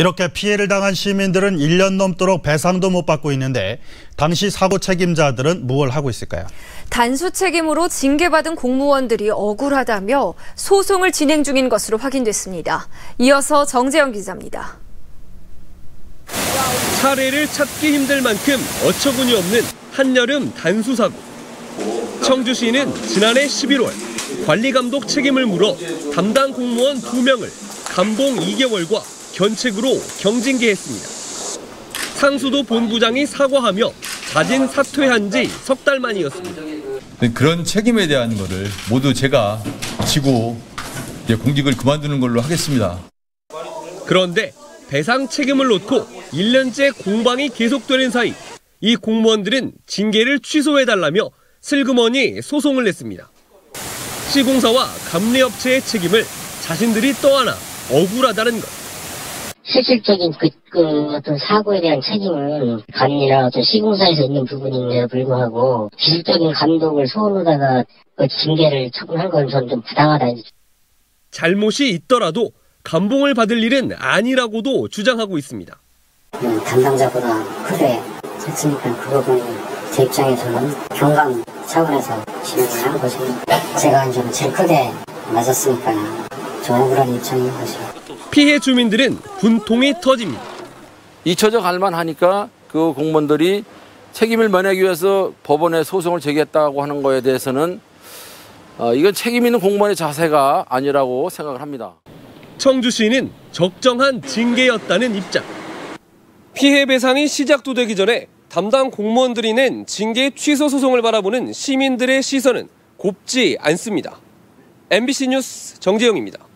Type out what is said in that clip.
이렇게 피해를 당한 시민들은 1년 넘도록 배상도 못 받고 있는데 당시 사고 책임자들은 무엇을 하고 있을까요? 단수 책임으로 징계받은 공무원들이 억울하다며 소송을 진행 중인 것으로 확인됐습니다. 이어서 정재영 기자입니다. 사례를 찾기 힘들 만큼 어처구니 없는 한여름 단수 사고. 청주시는 지난해 11월 관리감독 책임을 물어 담당 공무원 2명을 감봉 2개월과 견책으로 경징계했습니다. 상수도 본부장이 사과하며 자진 사퇴한 지 석 달 만이었습니다. 그런 책임에 대한 것을 모두 제가 지고 공직을 그만두는 걸로 하겠습니다. 그런데 배상 책임을 놓고 1년째 공방이 계속되는 사이 이 공무원들은 징계를 취소해달라며 슬그머니 소송을 냈습니다. 시공사와 감리업체의 책임을 자신들이 떠안아 억울하다는 것. 실질적인 그, 그 어떤 사고에 대한 책임은 감리나 어떤 시공사에서 있는 부분임에도 불구하고 기술적인 감독을 소홀하다가 그 징계를 처분한 건 전 좀 부당하다. 잘못이 있더라도 감봉을 받을 일은 아니라고도 주장하고 있습니다. 음, 담당자보다 크게 했으니까 그 부분이 제 입장에서는 경감 차원에서 진행을 한 것입니다. 제가 이제 제일 크게 맞았으니까요. 좀 억울한 입장인 것이죠. 피해 주민들은 분통이 터집니다. 잊혀져 갈 만 하니까 그 공무원들이 책임을 면하기 위해서 법원에 소송을 제기했다고 하는 거에 대해서는 어, 이건 책임 있는 공무원의 자세가 아니라고 생각을 합니다. 청주시는 적정한 징계였다는 입장. 피해 배상이 시작도 되기 전에 담당 공무원들이 낸 징계 취소 소송을 바라보는 시민들의 시선은 곱지 않습니다. MBC 뉴스 정재영입니다.